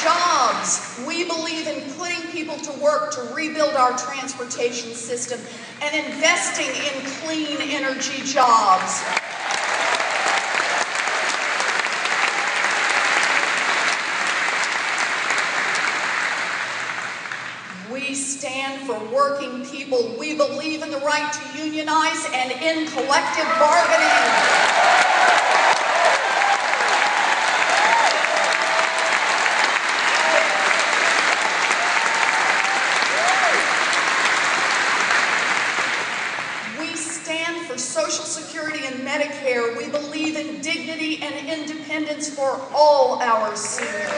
Jobs. We believe in putting people to work to rebuild our transportation system and investing in clean energy jobs. We stand for working people. We believe in the right to unionize and in collective bargaining. We stand for Social Security and Medicare. We believe in dignity and independence for all our seniors.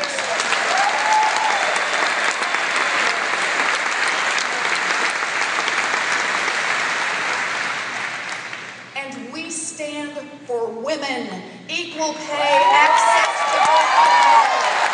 And we stand for women, equal pay, access to voting.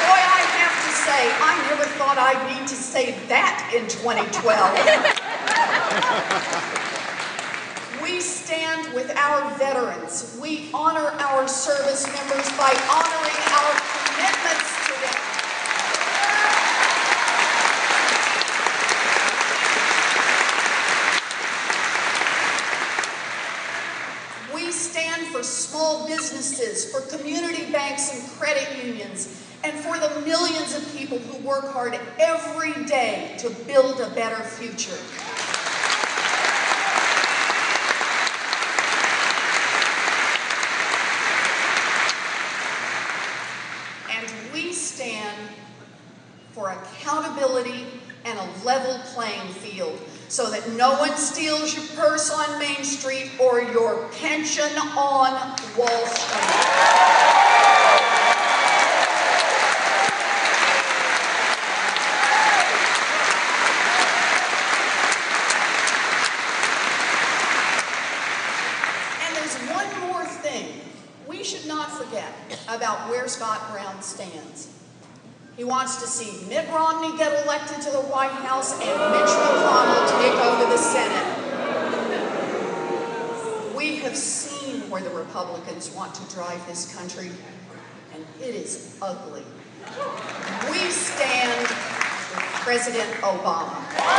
Boy, I have to say, I never thought I'd need to say that in 2012. we stand with our veterans. We honor our service members by honoring our commitments to them. We stand for small businesses, for community banks and credit unions, and for the millions of people who work hard every day to build a better future. And we stand for accountability and a level playing field so that no one steals your purse on Main Street or your pension on Wall Street. And there's one more thing we should not forget about where Scott Brown stands. He wants to see Mitt Romney get elected to the White House and Mitch McConnell take over the Senate. We have seen where the Republicans want to drive this country, and it is ugly. We stand with President Obama.